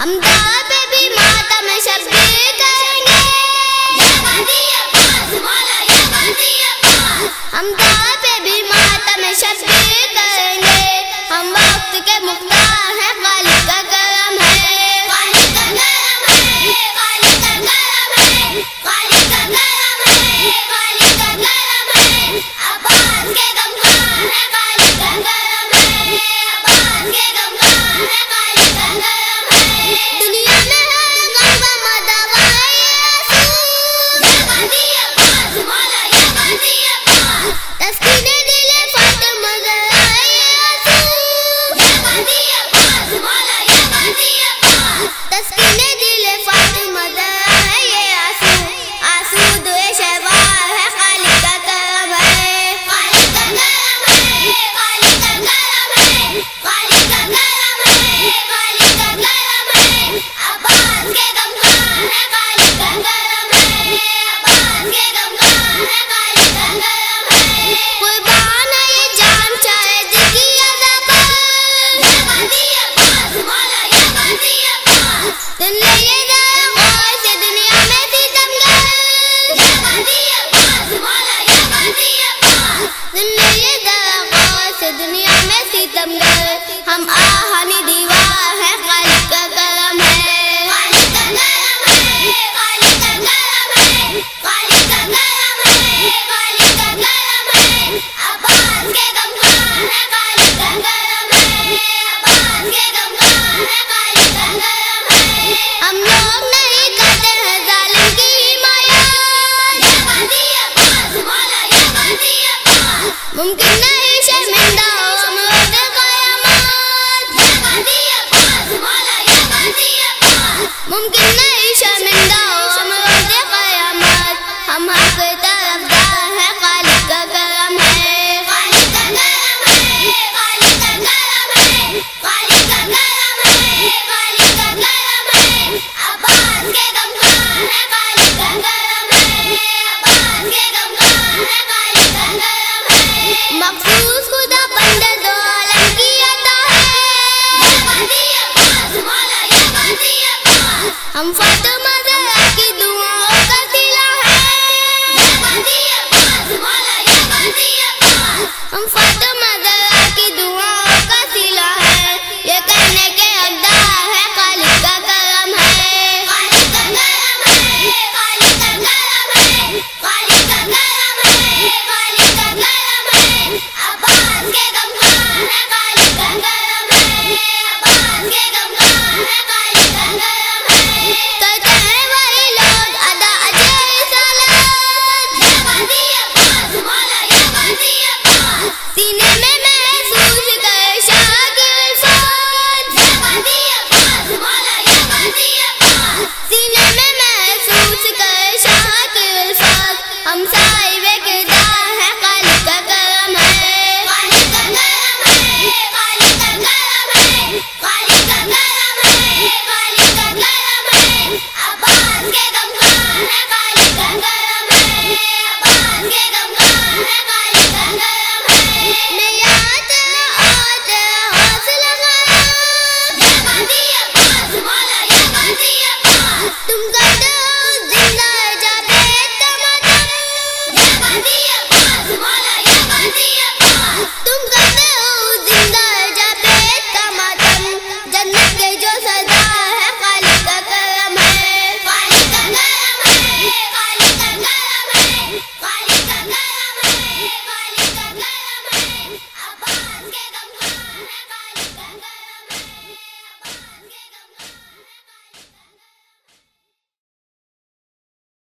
I'm the mungkin naik